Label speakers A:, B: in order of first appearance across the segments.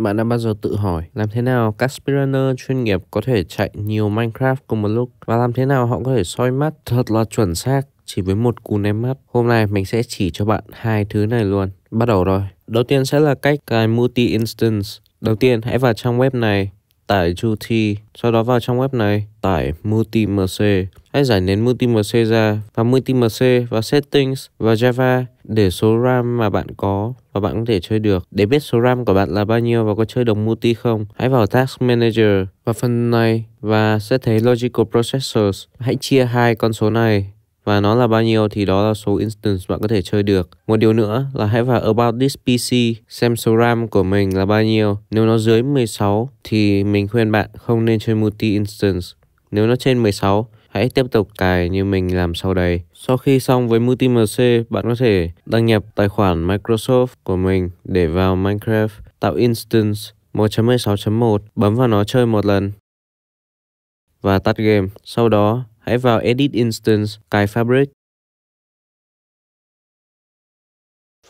A: Bạn đã bao giờ tự hỏi làm thế nào các speedrunner chuyên nghiệp có thể chạy nhiều Minecraft cùng một lúc và làm thế nào họ có thể soi mắt thật là chuẩn xác chỉ với một cú ném mắt. Hôm nay mình sẽ chỉ cho bạn hai thứ này luôn. Bắt đầu rồi. Đầu tiên sẽ là cách cài multi instance. Đầu tiên hãy vào trang web này tải Qt, sau đó vào trong web này tải MultiMC. Hãy giải nến MultiMC ra và MultiMC vào Settings và Java để số RAM mà bạn có và bạn có thể chơi được. Để biết số RAM của bạn là bao nhiêu và có chơi đồng multi không, hãy vào Task Manager và phần này và sẽ thấy Logical Processors. Hãy chia hai con số này và nó là bao nhiêu thì đó là số instance bạn có thể chơi được. Một điều nữa là hãy vào About this PC xem số RAM của mình là bao nhiêu. Nếu nó dưới 16 thì mình khuyên bạn không nên chơi multi instance. Nếu nó trên 16 hãy tiếp tục cài như mình làm sau đây. Sau khi xong với MultiMC, bạn có thể đăng nhập tài khoản Microsoft của mình để vào Minecraft, tạo instance 1.16.1, bấm vào nó chơi một lần và tắt game. Sau đó, hãy vào Edit Instance, cài Fabric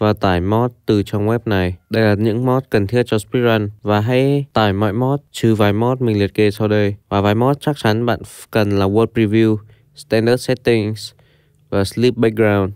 A: và tải mod từ trong web này. Đây là những mod cần thiết cho speedrun và hãy tải mọi mod trừ vài mod mình liệt kê sau đây. Và vài mod chắc chắn bạn cần là World Preview, Standard Settings và Sleep Background.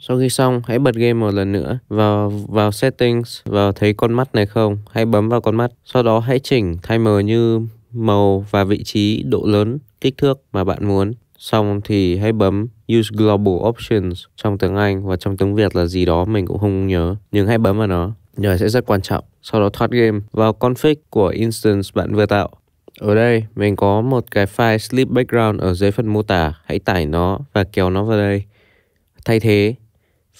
A: Sau khi xong, hãy bật game một lần nữa. Vào vào settings, vào thấy con mắt này không? Hãy bấm vào con mắt. Sau đó hãy chỉnh timer như màu và vị trí, độ lớn, kích thước mà bạn muốn. Xong thì hãy bấm Use Global Options trong tiếng Anh và trong tiếng Việt là gì đó mình cũng không nhớ. Nhưng hãy bấm vào nó. Nhờ sẽ rất quan trọng. Sau đó thoát game vào config của instance bạn vừa tạo. Ở đây mình có một cái file sleep background ở dưới phần mô tả. Hãy tải nó và kéo nó vào đây. Thay thế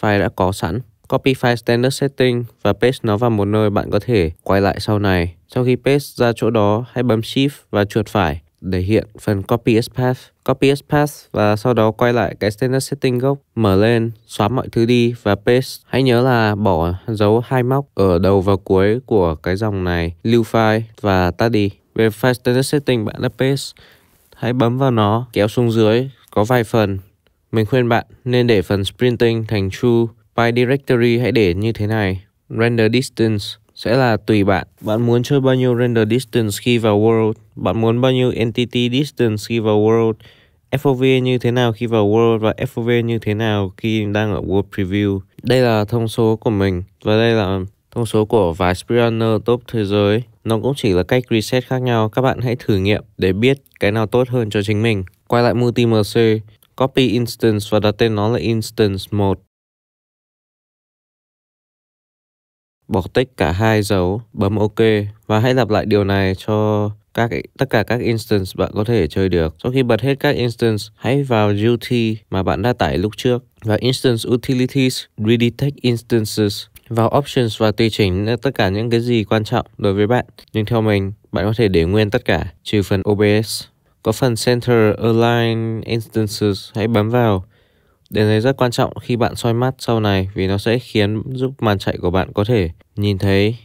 A: file đã có sẵn. Copy file standard setting và paste nó vào một nơi bạn có thể quay lại sau này. Sau khi paste ra chỗ đó, hãy bấm Shift và chuột phải để hiện phần copy as path. Copy as path và sau đó quay lại cái standard setting gốc, mở lên, xóa mọi thứ đi và paste. Hãy nhớ là bỏ dấu hai móc ở đầu và cuối của cái dòng này, lưu file và tắt đi. Về file standard setting bạn đã paste, hãy bấm vào nó, kéo xuống dưới, có vài phần mình khuyên bạn nên để phần sprinting thành true. By directory hãy để như thế này. Render distance sẽ là tùy bạn. Bạn muốn chơi bao nhiêu render distance khi vào world, bạn muốn bao nhiêu entity distance khi vào world, FOV như thế nào khi vào world và FOV như thế nào khi đang ở world preview. Đây là thông số của mình và đây là thông số của vài speedrunner top thế giới. Nó cũng chỉ là cách reset khác nhau. Các bạn hãy thử nghiệm để biết cái nào tốt hơn cho chính mình. Quay lại multi MC, Copy instance và đặt tên nó là instance 1. Bỏ tích cả hai dấu, bấm OK và hãy lặp lại điều này cho các tất cả các instance bạn có thể chơi được. Sau khi bật hết các instance, hãy vào Duty mà bạn đã tải lúc trước và Instance Utilities, Redetect Instances vào Options và tùy chỉnh tất cả những cái gì quan trọng đối với bạn. Nhưng theo mình, bạn có thể để nguyên tất cả trừ phần OBS. Có phần Center Align Instances, hãy bấm vào. Điều này rất quan trọng khi bạn soi mắt sau này vì nó sẽ khiến giúp màn chạy của bạn có thể nhìn thấy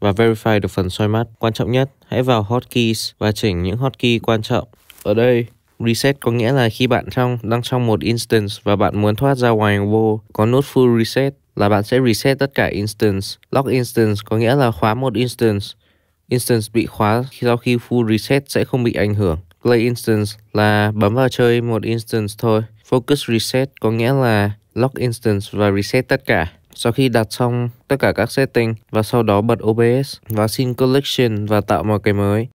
A: và verify được phần soi mắt. Quan trọng nhất, hãy vào hotkeys và chỉnh những hotkey quan trọng. Ở đây, reset có nghĩa là khi bạn trong đang trong một instance và bạn muốn thoát ra ngoài vô, có nút full reset là bạn sẽ reset tất cả instance. Lock instance có nghĩa là khóa một instance. Instance bị khóa sau khi full reset sẽ không bị ảnh hưởng. Play instance là bấm vào chơi một instance thôi. Focus reset có nghĩa là lock instance và reset tất cả. Sau khi đặt xong tất cả các setting và sau đó bật OBS và xin collection và tạo một cái mới.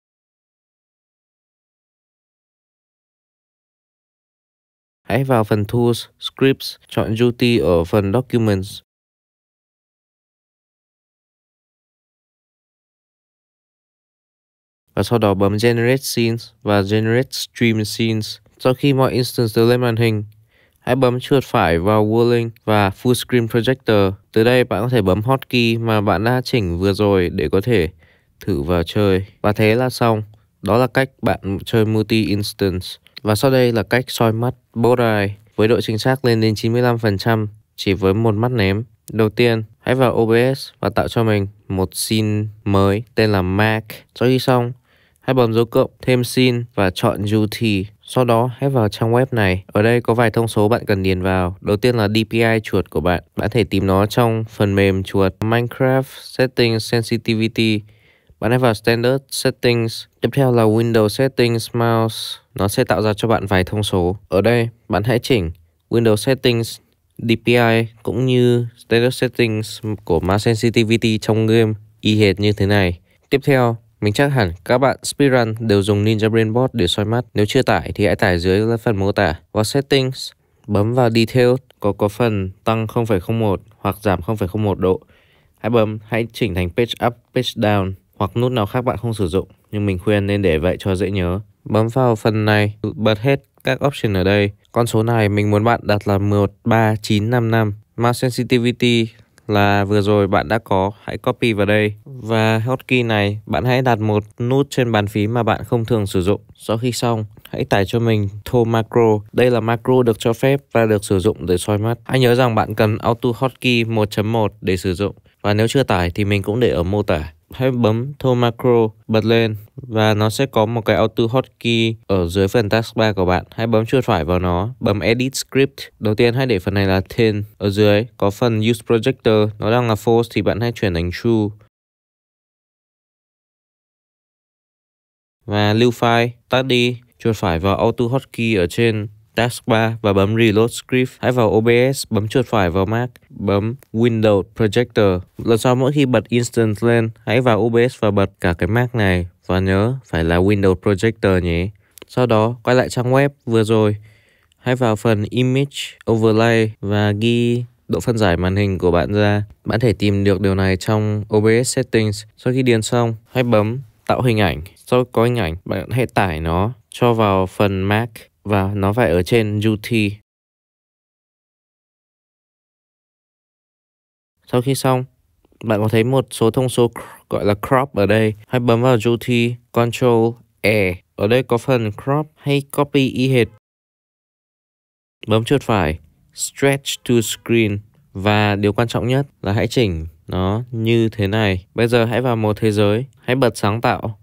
A: Hãy vào phần Tools, Scripts, chọn Duty ở phần Documents và sau đó bấm Generate Scenes và Generate Stream Scenes. Sau khi mọi instance đều lên màn hình, hãy bấm chuột phải vào Whirling và Full Screen Projector. Từ đây bạn có thể bấm hotkey mà bạn đã chỉnh vừa rồi để có thể thử vào chơi. Và thế là xong. Đó là cách bạn chơi multi-instance. Và sau đây là cách soi mắt both eye với độ chính xác lên đến 95% chỉ với một mắt ném. Đầu tiên, hãy vào OBS và tạo cho mình một scene mới tên là Mac. Sau khi xong, Hãy bấm dấu cộng thêm sin và chọn Duty. Sau đó hãy vào trang web này. Ở đây có vài thông số bạn cần điền vào. Đầu tiên là DPI chuột của bạn. Bạn thể tìm nó trong phần mềm chuột Minecraft Settings Sensitivity. Bạn hãy vào Standard Settings. Tiếp theo là Windows Settings Mouse. Nó sẽ tạo ra cho bạn vài thông số. Ở đây, bạn hãy chỉnh Windows Settings DPI cũng như Standard Settings của Mouse Sensitivity trong game y hệt như thế này. Tiếp theo, mình chắc hẳn các bạn speedrun đều dùng Ninja Brainbot để soi mắt. Nếu chưa tải thì hãy tải dưới phần mô tả. Vào Settings, bấm vào Detail có có phần tăng 0,01 hoặc giảm 0,01 độ. Hãy bấm, hãy chỉnh thành Page Up, Page Down hoặc nút nào khác bạn không sử dụng. Nhưng mình khuyên nên để vậy cho dễ nhớ. Bấm vào phần này, bật hết các option ở đây. Con số này mình muốn bạn đặt là 13955. Mouse Sensitivity là vừa rồi bạn đã có, hãy copy vào đây. Và hotkey này, bạn hãy đặt một nút trên bàn phím mà bạn không thường sử dụng. Sau khi xong, hãy tải cho mình Tho Macro. Đây là macro được cho phép và được sử dụng để soi mắt. Hãy nhớ rằng bạn cần Auto Hotkey 1.1 để sử dụng. Và nếu chưa tải thì mình cũng để ở mô tả hãy bấm Thô Macro bật lên và nó sẽ có một cái auto hotkey ở dưới phần taskbar của bạn. Hãy bấm chuột phải vào nó, bấm Edit Script. Đầu tiên hãy để phần này là thin. Ở dưới có phần Use Projector, nó đang là false thì bạn hãy chuyển thành true. Và lưu file, tắt đi, chuột phải vào auto hotkey ở trên taskbar và bấm Reload Script. Hãy vào OBS, bấm chuột phải vào Mac, bấm Windows Projector. Lần sau mỗi khi bật Instant lên, hãy vào OBS và bật cả cái Mac này. Và nhớ phải là Windows Projector nhé. Sau đó quay lại trang web vừa rồi. Hãy vào phần Image Overlay và ghi độ phân giải màn hình của bạn ra. Bạn thể tìm được điều này trong OBS Settings. Sau khi điền xong, hãy bấm tạo hình ảnh. Sau có hình ảnh, bạn hãy tải nó cho vào phần Mac và nó phải ở trên UT. Sau khi xong, bạn có thấy một số thông số gọi là crop ở đây. Hãy bấm vào UT, Control E. Ở đây có phần crop hay copy y hệt. Bấm chuột phải, stretch to screen. Và điều quan trọng nhất là hãy chỉnh nó như thế này. Bây giờ hãy vào một thế giới, hãy bật sáng tạo.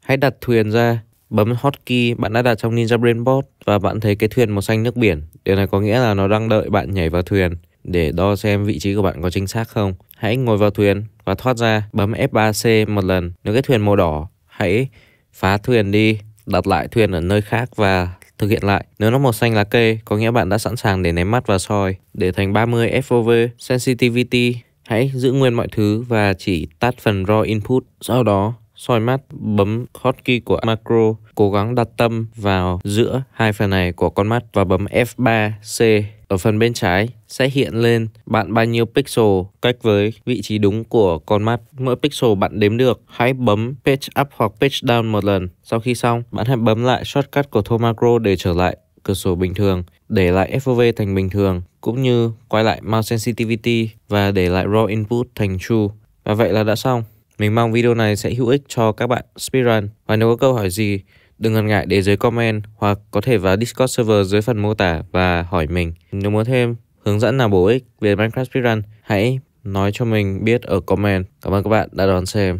A: Hãy đặt thuyền ra Bấm hotkey bạn đã đặt trong Ninja Brainbot và bạn thấy cái thuyền màu xanh nước biển. Điều này có nghĩa là nó đang đợi bạn nhảy vào thuyền để đo xem vị trí của bạn có chính xác không. Hãy ngồi vào thuyền và thoát ra, bấm F3C một lần. Nếu cái thuyền màu đỏ, hãy phá thuyền đi, đặt lại thuyền ở nơi khác và thực hiện lại. Nếu nó màu xanh lá cây, có nghĩa bạn đã sẵn sàng để ném mắt vào soi. Để thành 30 FOV, Sensitivity, hãy giữ nguyên mọi thứ và chỉ tắt phần Raw Input. Sau đó, soi mắt, bấm hotkey của macro, cố gắng đặt tâm vào giữa hai phần này của con mắt và bấm F3C. Ở phần bên trái sẽ hiện lên bạn bao nhiêu pixel cách với vị trí đúng của con mắt. Mỗi pixel bạn đếm được, hãy bấm page up hoặc page down một lần. Sau khi xong, bạn hãy bấm lại shortcut của Thô Macro để trở lại cửa sổ bình thường, để lại FOV thành bình thường, cũng như quay lại mouse sensitivity và để lại raw input thành true. Và vậy là đã xong. Mình mong video này sẽ hữu ích cho các bạn speedrun. Và nếu có câu hỏi gì, đừng ngần ngại để dưới comment hoặc có thể vào Discord server dưới phần mô tả và hỏi mình. Nếu muốn thêm hướng dẫn nào bổ ích về Minecraft speedrun, hãy nói cho mình biết ở comment. Cảm ơn các bạn đã đón xem.